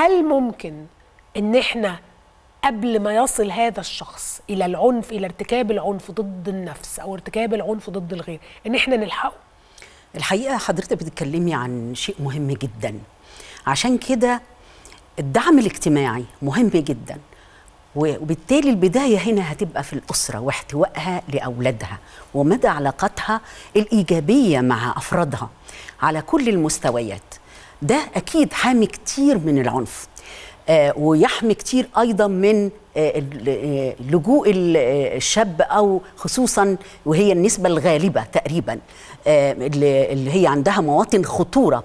هل ممكن إن إحنا قبل ما يصل هذا الشخص إلى العنف إلى ارتكاب العنف ضد النفس أو ارتكاب العنف ضد الغير إن إحنا نلحقه؟ الحقيقة حضرتك بتتكلمي عن شيء مهم جدا. عشان كده الدعم الاجتماعي مهم جدا. وبالتالي البداية هنا هتبقى في الأسرة واحتوائها لأولادها ومدى علاقتها الإيجابية مع أفرادها على كل المستويات. ده أكيد حامي كتير من العنف. آه ويحمي كتير أيضا من آه آه، لجوء ال- الشاب أو خصوصا وهي النسبة الغالبة تقريبا اللي هي عندها مواطن خطورة.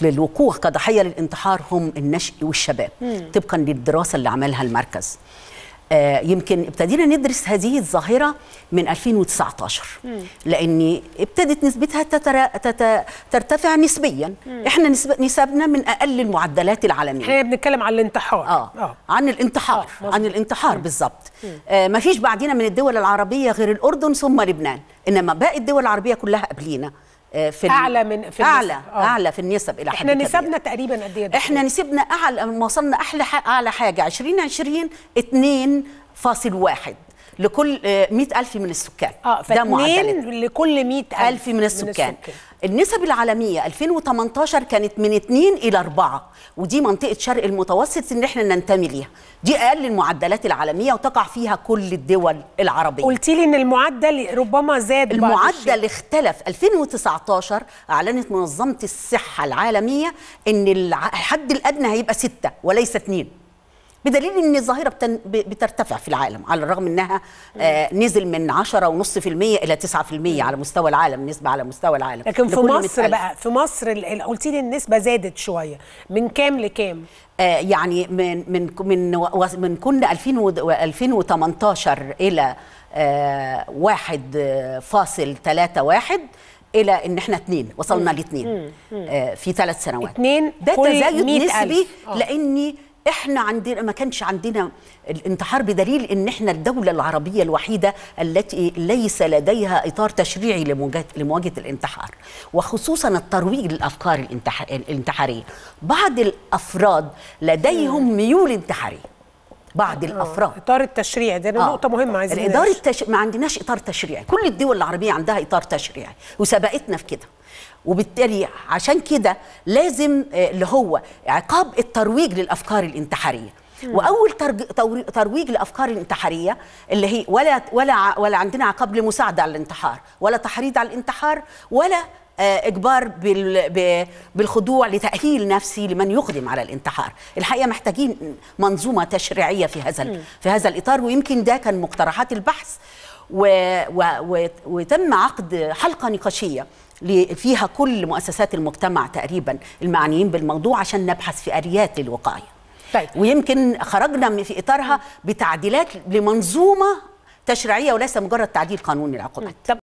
للوقوع كضحيه للانتحار هم النشء والشباب طبقا للدراسة اللي عملها المركز. يمكن ابتدينا ندرس هذه الظاهرة من 2019 لأن ابتدت نسبتها تتر... تت... ترتفع نسبيا. إحنا نسب... نسبنا من أقل المعدلات العالمية. إحنا بنتكلم عن الانتحار. آه, عن الانتحار. آه،. عن الانتحار بالظبط آه ما فيش بعدينا من الدول العربية غير الأردن ثم لبنان. إنما باقي الدول العربية كلها قبلينا. آه في ال- أعلى من- في أعلى النسب. آه. أعلى في النسب إلى حد إحنا. نسبنا تقريبا قد إيه؟ إحنا نسبنا أعلى وصلنا أحلى أعلى حاجة 2020 2.1 لكل آه، 100000 من السكان. آه ده فاثنين لكل 100000 ألف من السكان. النسب العالمية 2018 كانت من 2 إلى 4 ودي منطقة شرق المتوسط إن إحنا ننتمي ليها. دي أقل المعدلات العالمية وتقع فيها كل الدول العربية. قلتي لي إن المعدل ربما زاد. المعدل اختلف. 2019 أعلنت منظمة الصحة العالمية إن الع- الحد الأدنى هيبقى ستة وليس اثنين بدليل إن الظاهرة بتن... بترتفع في العالم على الرغم إنها آه نزل من 10.5% إلى 9% على مستوى العالم نسبة على مستوى العالم. لكن في مصر 100,000. بقى في مصر قلتي لي النسبة زادت شوية. من كام لكام؟ آه يعني من من من و- من كنا 2000 و- 2018 إلى آه واحد آه، إلى إن إحنا اثنين وصلنا لاثنين آه في ثلاث سنوات. اتنين ده تزايد 100,000. نسبي آه. لإني إحنا عندنا ما كانش عندنا الانتحار بدليل إن إحنا الدولة العربية الوحيدة التي ليس لديها إطار تشريعي لمواجهه لمواجهة الانتحار. وخصوصا الترويج للأفكار الانتح- الانتحارية. بعض الأفراد لديهم ميول انتحاريه بعض الأفراد. إطار التشريع دي آه. نقطة مهمة عايزين الاداره. التش... ما عندناش إطار تشريعي. كل الدول العربية عندها إطار تشريعي. وسبقتنا في كده. وبالتالي عشان كده لازم آه، اللي هو عقاب الترويج للأفكار الانتحارية وأول ترويج لأفكار الانتحارية اللي هي ولا ولا ولا عندنا عقاب لمساعدة على الانتحار ولا تحريض على الانتحار ولا آه، إجبار. بالخضوع لتأهيل نفسي لمن يقدم على الانتحار الحقيقة محتاجين منظومة تشريعية في هذا. في هذا الإطار ويمكن ده كان مقترحات البحث و... و... وتم عقد حلقة نقاشية فيها كل مؤسسات المجتمع تقريبا المعنيين بالموضوع عشان نبحث في اليات للوقاية طيب. ويمكن خرجنا في إطارها بتعديلات لمنظومة تشريعية وليس مجرد تعديل قانوني العقوبات